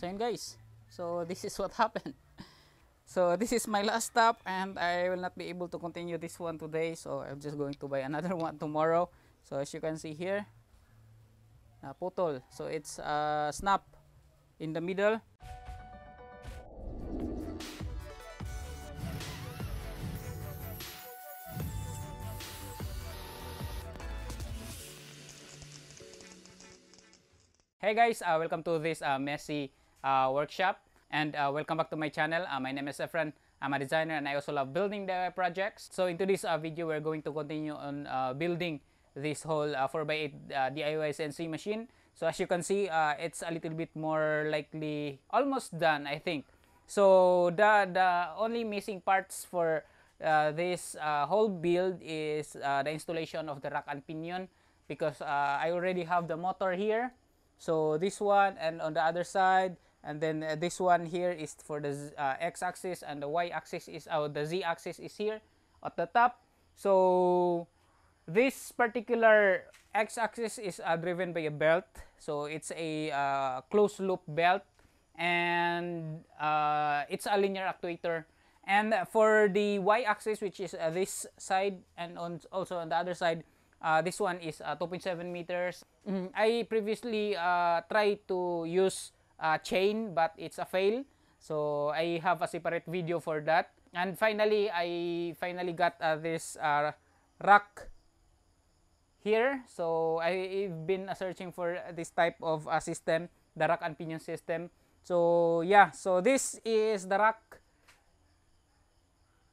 So yun guys. So this is what happened. So this is my last stop and I will not be able to continue this one today. So I'm just going to buy another one tomorrow. So as you can see here, uh, putol. So it's a uh, snap in the middle. Hey guys, uh, welcome to this uh, messy workshop and uh, welcome back to my channel. Uh, my name is Efren. I'm a designer and I also love building the projects. So into this uh, video, we're going to continue on uh, building this whole uh, 4x8 uh, DIY CNC machine. So as you can see, uh, it's a little bit more likely almost done, I think. So the, the only missing parts for uh, this uh, whole build is uh, the installation of the rack and pinion because uh, I already have the motor here. So this one and on the other side, and then uh, this one here is for the uh, x-axis and the y-axis is uh, the z-axis is here at the top. So this particular x-axis is uh, driven by a belt. So it's a uh, closed loop belt. And uh, it's a linear actuator. And for the y-axis which is this side and on also on the other side this one is uh, 2.7 meters. Mm, i previously tried to use uh, chain but it's a fail. So I have a separate video for that. And finally I finally got uh, this uh, rack here. So I've been uh, searching for this type of uh, system the rack and pinion system. So yeah so this is the rack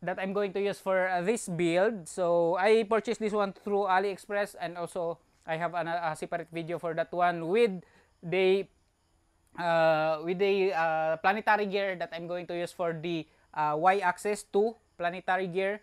that I'm going to use for uh, this build. So I purchased this one through AliExpress and also I have an, a separate video for that one with the uh, with the uh, planetary gear that I'm going to use for the uh, y-axis to planetary gear.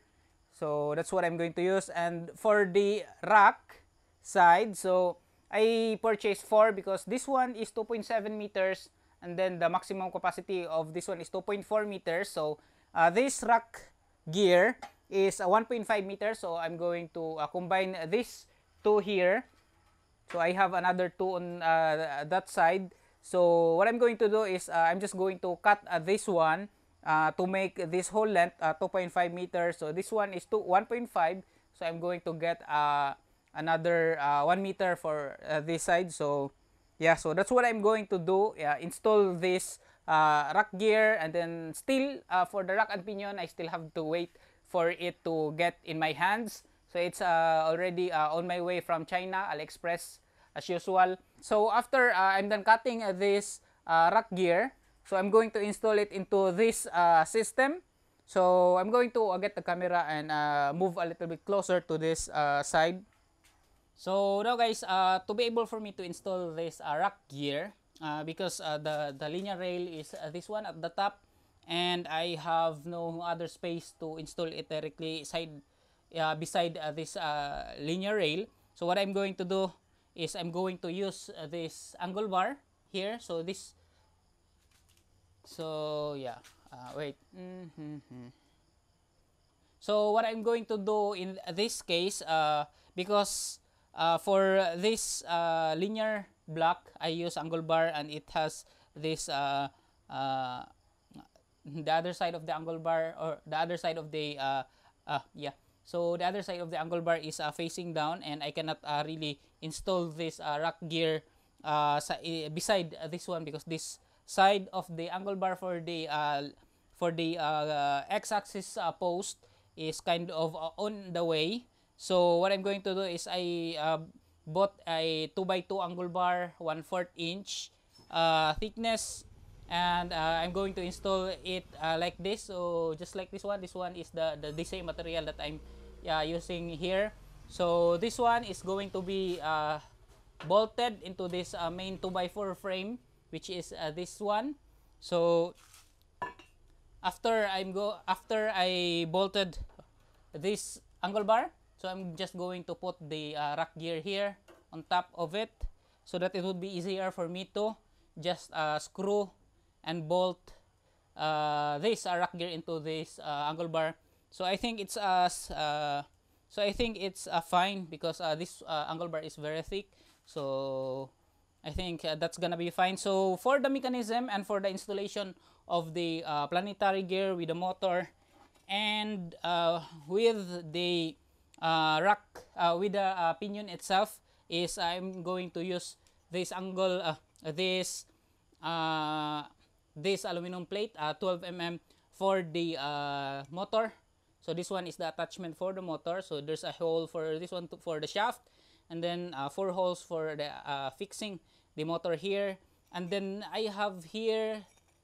So that's what I'm going to use. And for the rack side so I purchased 4 because this one is 2.7 meters and then the maximum capacity of this one is 2.4 meters. So uh, this rack gear is 1.5 meters. So I'm going to uh, combine this two here. So I have another two on uh, that side so what I'm going to do is uh, I'm just going to cut uh, this one uh, to make this whole length uh, 2.5 meters. So this one is 2 1.5. So I'm going to get another uh, 1 meter for this side. So yeah, so that's what I'm going to do. Yeah, install this uh, rack gear and then still uh, for the rack and pinion, I still have to wait for it to get in my hands. So it's uh, already on my way from China, AliExpress as usual. So after uh, I'm done cutting uh, this uh, rack gear, so I'm going to install it into this uh, system. So I'm going to uh, get the camera and uh, move a little bit closer to this uh, side. So now guys, uh, to be able for me to install this uh, rack gear, uh, because uh, the, the linear rail is uh, this one at the top, and I have no other space to install it directly side uh, beside uh, this uh, linear rail. So what I'm going to do is I'm going to use uh, this angle bar here. So this, so yeah, uh, wait. Mm -hmm. So what I'm going to do in this case, uh, because uh, for this uh, linear block, I use angle bar and it has this uh, uh, the other side of the angle bar or the other side of the uh, uh, yeah so the other side of the angle bar is uh, facing down and I cannot uh, really install this uh, rack gear uh, beside uh, this one because this side of the angle bar for the uh, for the uh, x-axis uh, post is kind of uh, on the way. So what I'm going to do is I uh, bought a 2x2 angle bar 1 4 inch uh, thickness and uh, I'm going to install it uh, like this. So just like this one this one is the the, the same material that I'm uh, using here. So this one is going to be uh, bolted into this uh, main 2x4 frame which is uh, this one. So after I'm go after I bolted this angle bar so I'm just going to put the uh, rack gear here on top of it so that it would be easier for me to just uh, screw and bolt uh, this uh, rack gear into this uh, angle bar. So I think it's uh, uh so I think it's uh, fine because this angle bar is very thick. So I think that's gonna be fine. So for the mechanism and for the installation of the planetary gear with the motor and with the rack with the pinion itself is I'm going to use this angle this this aluminum plate uh, 12 mm for the uh, motor. So this one is the attachment for the motor. So there's a hole for this one to, for the shaft and then uh, four holes for the uh, fixing the motor here. And then I have here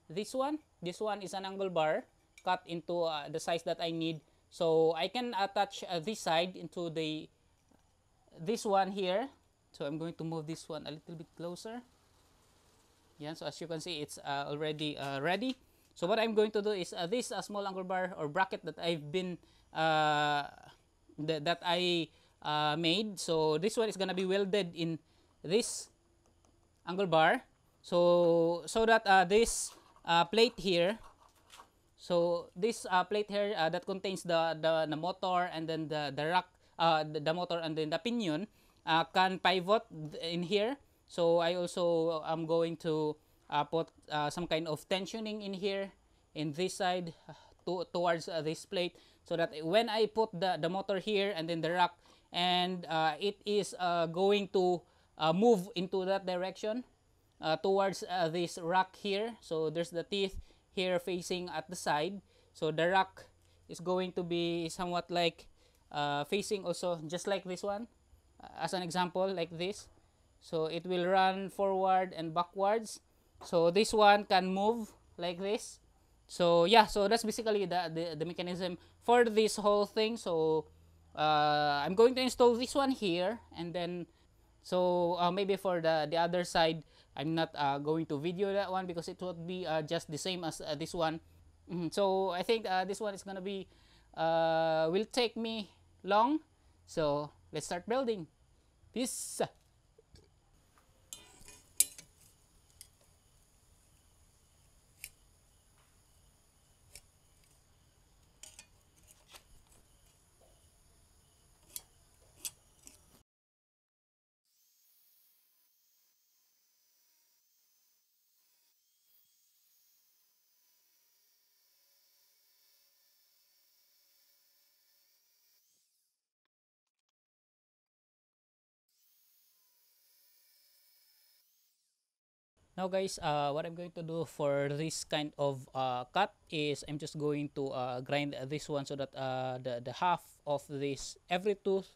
this one. This one is an angle bar cut into uh, the size that I need. So I can attach uh, this side into the this one here. So I'm going to move this one a little bit closer yeah so as you can see it's uh, already uh, ready. So what I'm going to do is uh, this uh, small angle bar or bracket that I've been uh, th that I uh, made. So this one is gonna be welded in this angle bar. So so that uh, this uh, plate here so this uh, plate here uh, that contains the, the the motor and then the the rack uh, the, the motor and then the pinion uh, can pivot in here so I also am going to uh, put uh, some kind of tensioning in here in this side uh, to, towards uh, this plate so that when I put the, the motor here and then the rack and uh, it is uh, going to uh, move into that direction uh, towards uh, this rack here. So there's the teeth here facing at the side. So the rack is going to be somewhat like uh, facing also just like this one uh, as an example like this so it will run forward and backwards. So this one can move like this. So yeah so that's basically the, the, the mechanism for this whole thing. So uh, I'm going to install this one here and then so uh, maybe for the the other side I'm not uh, going to video that one because it would be uh, just the same as uh, this one. Mhm. so I think uh, this one is gonna be uh, will take me long. So let's start building. Peace Now guys, uh, what I'm going to do for this kind of uh, cut is I'm just going to uh, grind this one so that uh, the, the half of this, every tooth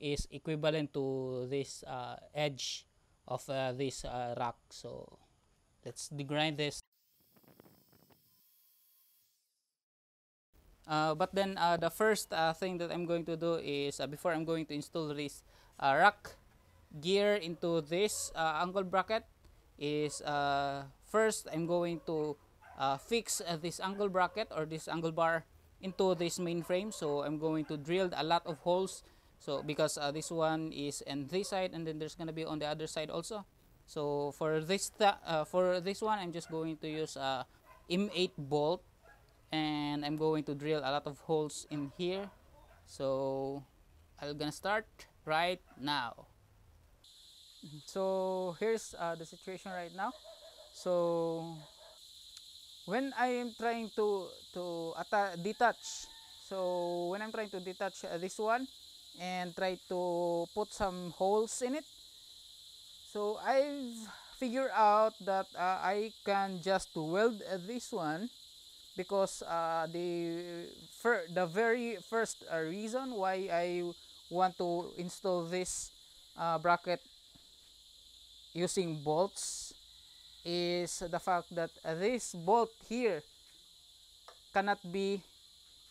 is equivalent to this uh, edge of uh, this rack. So let's degrind this. Uh, but then uh, the first uh, thing that I'm going to do is before I'm going to install this rack gear into this angle bracket is uh, first I'm going to uh, fix uh, this angle bracket or this angle bar into this main frame. So I'm going to drill a lot of holes. So because uh, this one is on this side and then there's gonna be on the other side also. So for this uh, for this one I'm just going to use a M8 bolt and I'm going to drill a lot of holes in here. So I'm gonna start right now so here's uh, the situation right now. So when I am trying to to detach so when I'm trying to detach uh, this one and try to put some holes in it so I've figured out that uh, I can just weld uh, this one because uh, the the very first uh, reason why I want to install this uh, bracket using bolts is the fact that this bolt here cannot be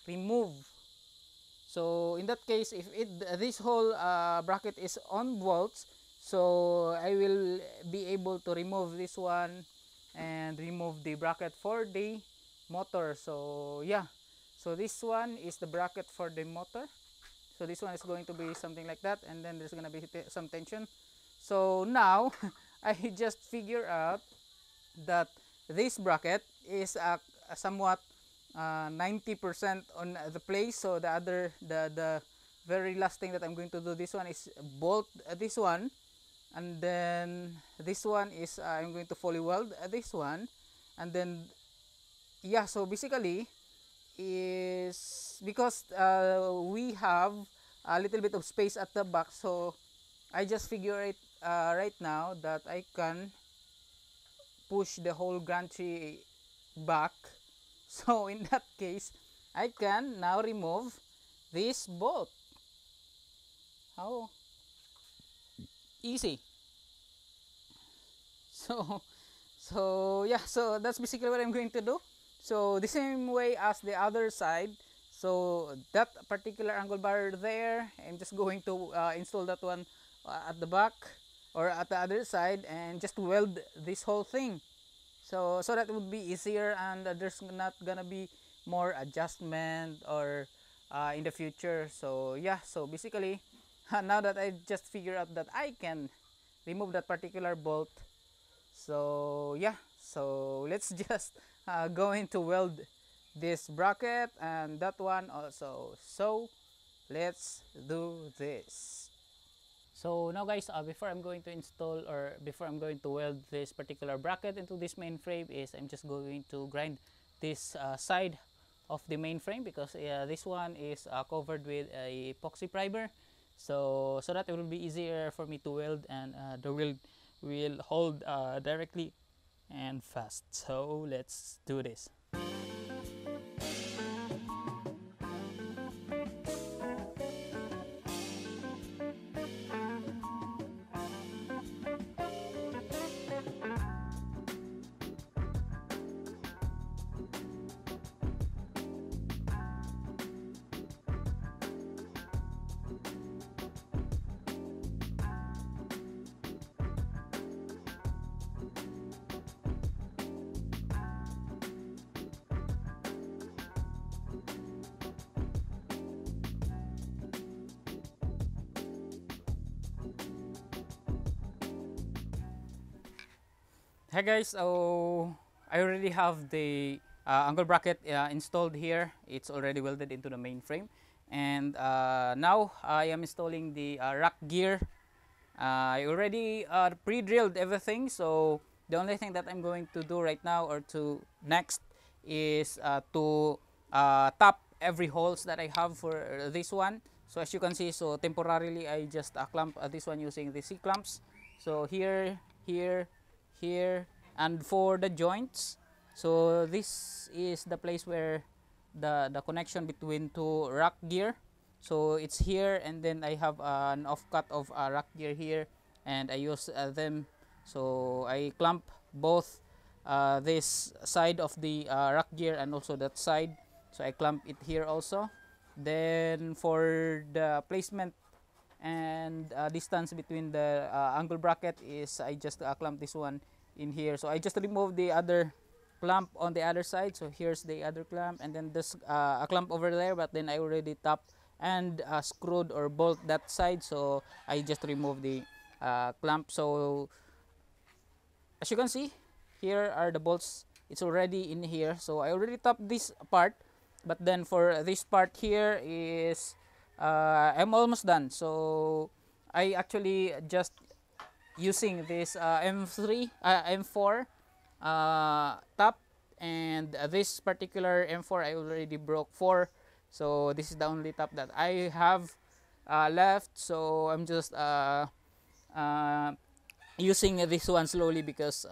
removed. So in that case if it this whole uh, bracket is on bolts so I will be able to remove this one and remove the bracket for the motor. So yeah. So this one is the bracket for the motor. So this one is going to be something like that and then there's going to be some tension so now I just figure out that this bracket is uh, somewhat uh, 90% on the place so the other the the very last thing that I'm going to do this one is bolt uh, this one. And then this one is uh, I'm going to fully weld uh, this one. And then yeah so basically is because uh, we have a little bit of space at the back. So I just figure it uh, right now that I can push the whole gantry back. So in that case I can now remove this bolt. How easy. So so yeah so that's basically what I'm going to do. So the same way as the other side. So that particular angle bar there I'm just going to uh, install that one uh, at the back or at the other side and just weld this whole thing. So so that would be easier and uh, there's not gonna be more adjustment or uh, in the future. So yeah so basically now that I just figured out that I can remove that particular bolt so yeah so let's just uh, go into weld this bracket and that one also. So let's do this so now guys uh, before I'm going to install or before I'm going to weld this particular bracket into this main frame is I'm just going to grind this uh, side of the main frame because uh, this one is uh, covered with a epoxy primer. So so that it will be easier for me to weld and uh, the weld will hold uh, directly and fast. So let's do this Hi guys, so I already have the uh, angle bracket uh, installed here. It's already welded into the main frame. And uh, now I am installing the uh, rack gear. Uh, I already uh, pre-drilled everything. So the only thing that I'm going to do right now or to next is to tap every holes that I have for this one. So as you can see, so temporarily I just clamp this one using the C-clamps. So here, here, here and for the joints. So this is the place where the the connection between two rack gear. So it's here and then I have uh, an offcut of a rack gear here and I use uh, them. So I clamp both uh, this side of the uh, rack gear and also that side. So I clamp it here also. Then for the placement and uh, distance between the uh, angle bracket is I just uh, clamp this one in here. So I just remove the other clamp on the other side. So here's the other clamp and then this uh, a clamp over there but then I already tapped and uh, screwed or bolt that side. So I just remove the uh, clamp. So as you can see here are the bolts. It's already in here. So I already tapped this part but then for this part here is uh, I'm almost done. So I actually just using this uh, M3 uh, M4 uh, top. And this particular M4 I already broke 4 so this is the only top that I have uh, left. So I'm just uh, uh, using this one slowly because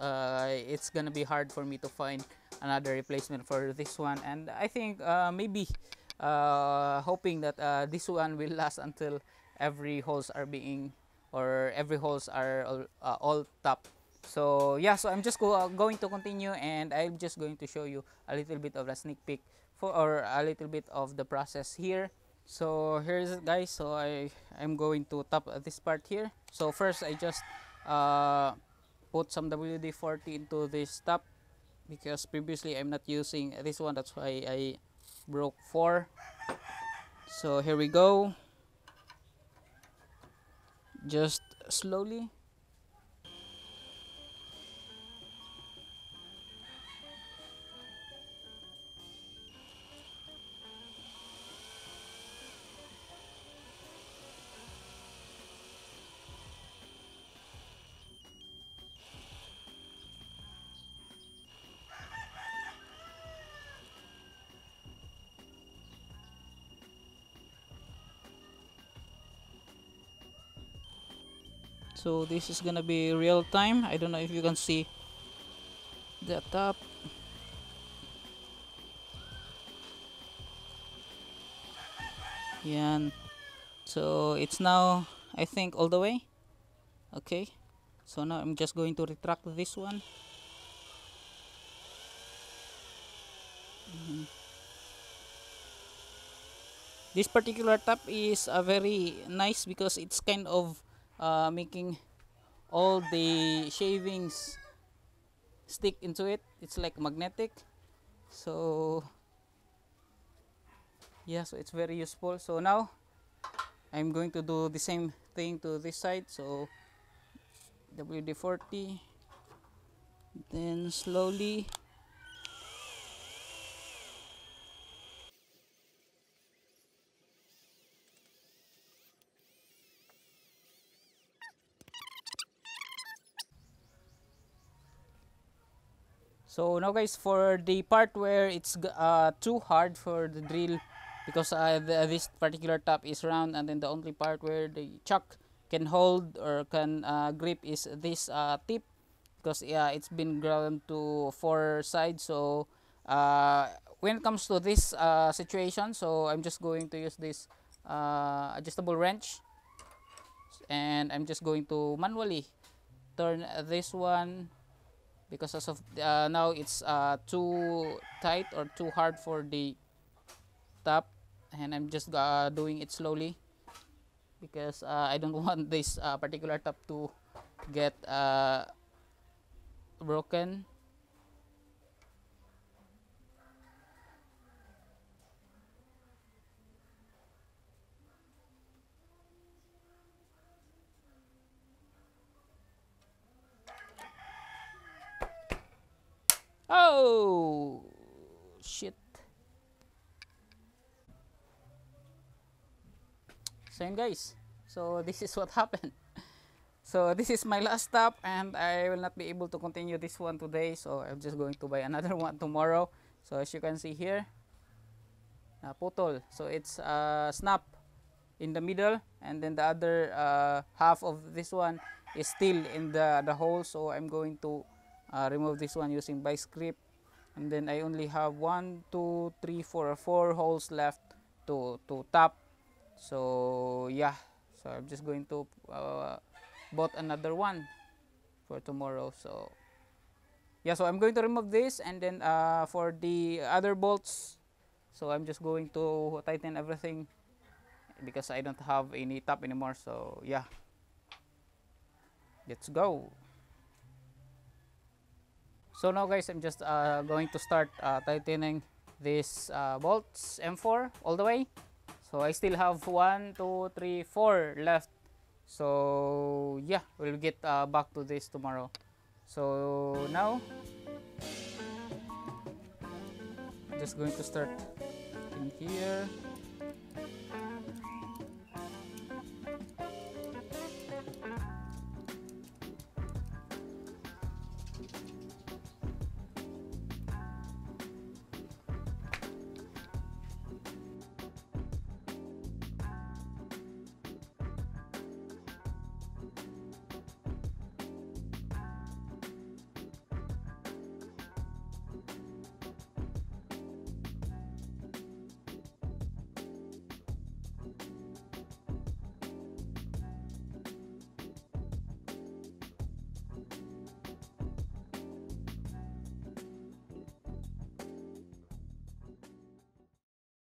it's gonna be hard for me to find another replacement for this one. And I think maybe hoping that this one will last until every holes are being or every holes are all, uh, all top. So yeah so i'm just go, uh, going to continue and i'm just going to show you a little bit of a sneak peek for or a little bit of the process here. So here's it guys. So i i'm going to tap this part here. So first i just uh, put some wd-40 into this top because previously i'm not using this one. That's why i broke four. So here we go. Just slowly so this is gonna be real time. I don't know if you can see the top. Yan. So it's now I think all the way. Okay. So now I'm just going to retract this one. Mhm. this particular tap is uh, very nice because it's kind of uh, making all the shavings stick into it. It's like magnetic. So yeah so it's very useful. So now I'm going to do the same thing to this side. So WD-40 then slowly So now guys for the part where it's uh, too hard for the drill because uh, the, this particular top is round and then the only part where the chuck can hold or can uh, grip is this uh, tip because yeah it's been ground to four sides. So uh, when it comes to this uh, situation so I'm just going to use this uh, adjustable wrench and I'm just going to manually turn this one because as of uh, now it's uh, too tight or too hard for the top and I'm just uh, doing it slowly because uh, I don't want this uh, particular top to get uh, broken oh shit. So guys. So this is what happened. So this is my last stop and I will not be able to continue this one today. So I'm just going to buy another one tomorrow. So as you can see here uh, putol. So it's uh, snap in the middle and then the other uh, half of this one is still in the the hole. So I'm going to uh, remove this one using by script. And then I only have one two three four four holes left to to tap. So yeah. So I'm just going to uh, bought another one for tomorrow. So yeah. So I'm going to remove this and then uh, for the other bolts. So I'm just going to tighten everything because I don't have any tap anymore. So yeah. Let's go so now guys I'm just uh, going to start uh, tightening these uh, bolts M4 all the way. So I still have one two three four left. So yeah we'll get uh, back to this tomorrow. So now I'm just going to start in here